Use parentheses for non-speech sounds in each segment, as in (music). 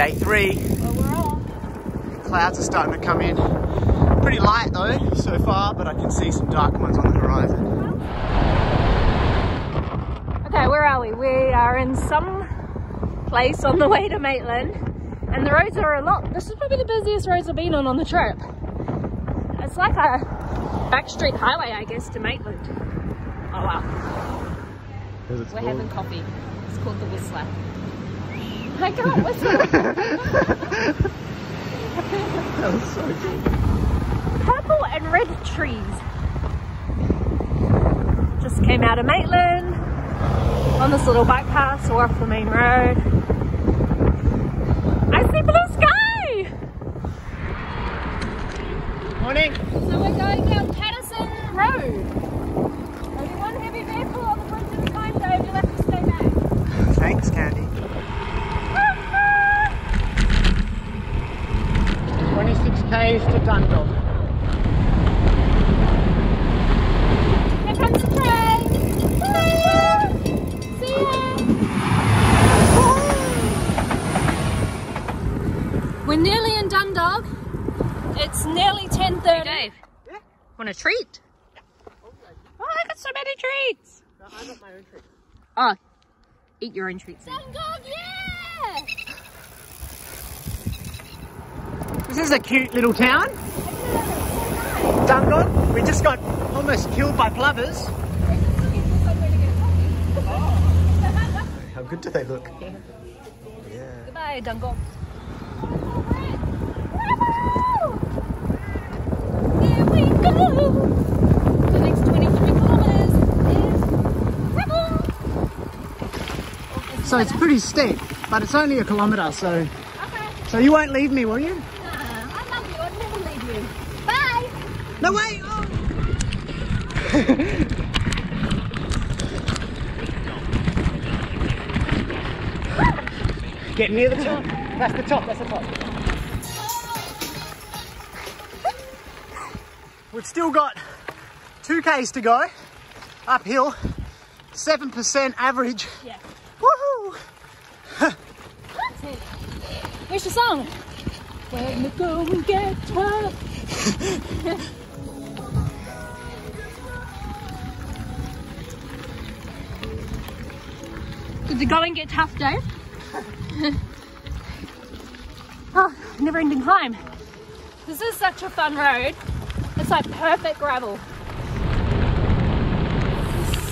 Day three. Well, we're on. Clouds are starting to come in. Pretty light though, so far, but I can see some dark ones on the horizon. Okay, where are we? We are in some place on the way to Maitland, and the roads are a lot. This is probably the busiest roads I've been on on the trip. It's like a backstreet highway, I guess, to Maitland. Oh wow. We're having coffee. It's called the Whistler. I can't whistle. That was so cool. Purple and red trees. Just came out of Maitland on this little bike path, so off the main road. I see blue sky! Morning. So we're going down Paterson Road. Only one heavy vehicle on the bridge at a time, Dave. You'll have to stay back. Thanks, Candy. K's to Dungog. Here comes the train. Bye. See ya. We're nearly in Dungog. It's nearly 10.30. Dave, Yeah. want a treat? Oh, I got so many treats. I got my own trip. Oh, eat your own treats. then. Dungog, yeah! This is a cute little town. Dungog. We just got almost killed by plovers. How good do they look? Yeah. Goodbye, Dungog. Here we go! The next 23 kilometers is Rebel! So it's pretty steep, but it's only a kilometre, so Okay. so you won't leave me, will you? Nah, I love you. I'd never leave you. Bye! No way! Oh. (laughs) Get near the top. That's the top. That's the top. We've still got two k's to go uphill. Seven percent average. Yeah. Woohoo! (laughs) Where's the song? When the going get tough. Did the going get tough, Dave? (laughs) oh, never ending climb. This is such a fun road. It's like perfect gravel.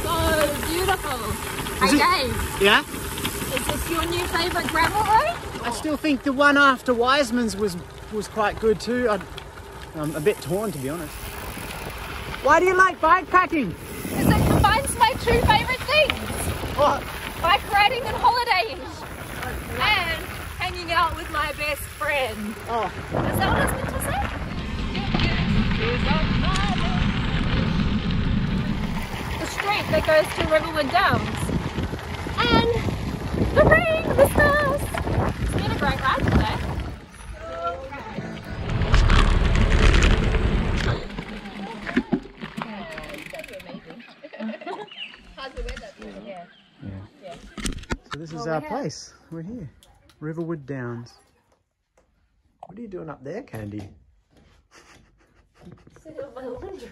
So beautiful. Is Hey it- Dave, Yeah. is this your new favourite gravel road? I still think the one after Wiseman's was was quite good too. I, I'm a bit torn to be honest. Why do you like bike packing? Because it combines my two favourite things. What? Bike riding and holidaying. And hanging out with my best friend. Oh, Is that what I was meant to say? The street that goes to Riverwood Downs. And the rain, the stars. So this is our place. We're here, Riverwood Downs. What are you doing up there, Candy? Sit on my laundry.